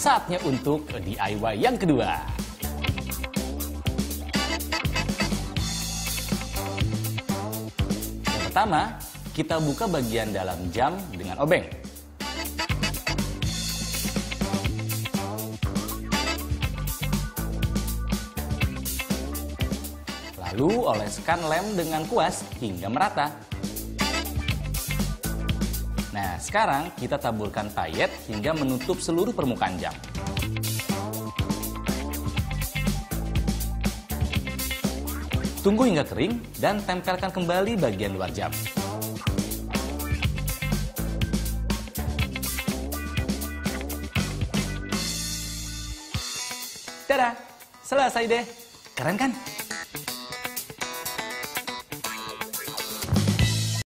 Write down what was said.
saatnya untuk DIY yang kedua. Yang pertama, kita buka bagian dalam jam dengan obeng. Lalu oleskan lem dengan kuas hingga merata. Nah, sekarang kita taburkan payet hingga menutup seluruh permukaan jam. Tunggu hingga kering dan tempelkan kembali bagian luar jam. Dadah, selesai deh. Keren kan?